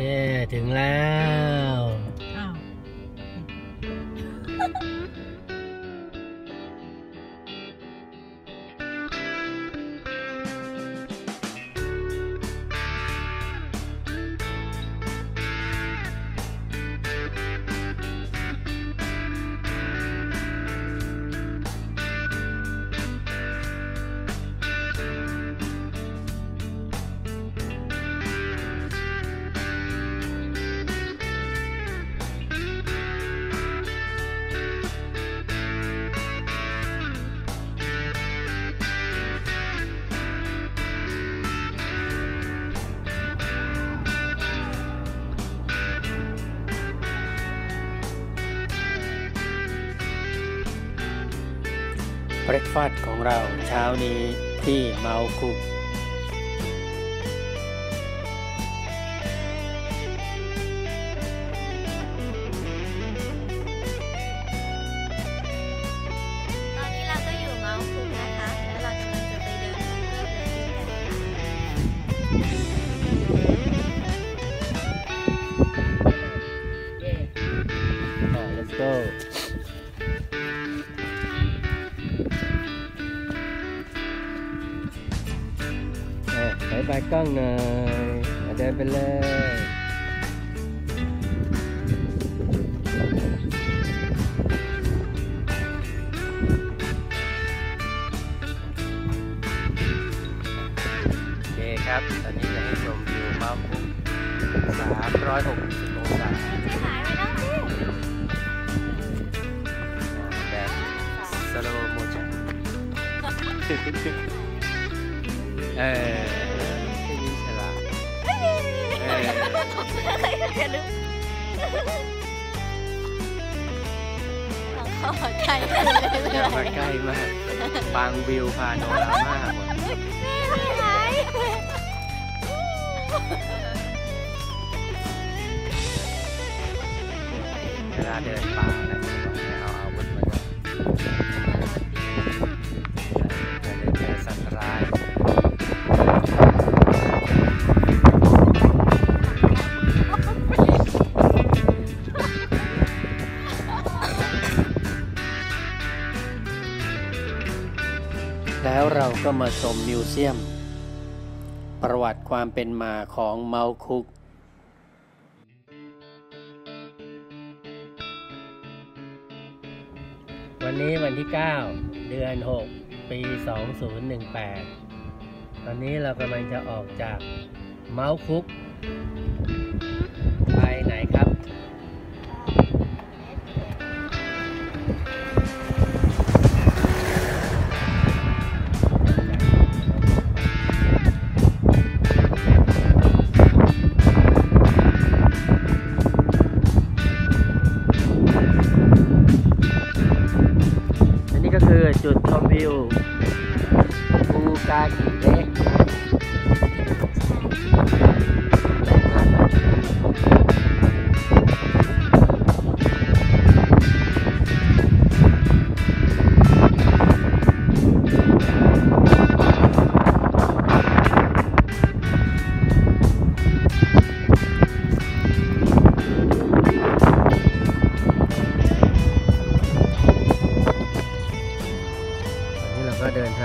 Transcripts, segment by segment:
ย้ถึงแล้ว เบรกฟาสต์ของเราเช้านี้ที่เมาคุก บายบายกล้องหน่อยเดินไปเลยโอเคครับ ตอนนี้จะให้ชมวิวมาพุก360 องศา สโลโมชั่นเออที่นี่ฉลาดเแล้วเราก็มาชมมิวเซียม ประวัติความเป็นมาของเมาคุก วันนี้วันที่ 9 เดือน 6 ปี 2018 ตอนนี้เรากำลังจะออกจากเมาคุก วิว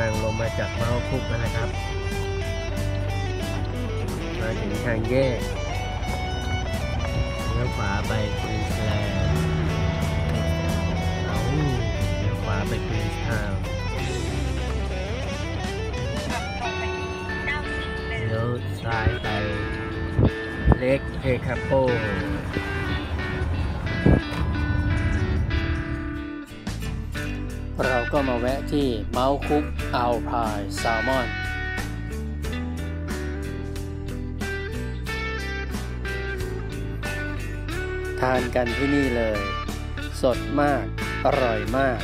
ทางลงมาจาก Mount Cook นะครับ มาถึงทางแยกเลี้ยวขวาไปควีนสแลนด์เอ้าเลี้ยวขวาไปควีนส์ทาวน์เลี้ยวซ้ายไป Lake Tekapo ก็มาแวะที่เมาส์คุกอัลพายแซลมอนทานกันที่นี่เลย สดมาก อร่อยมาก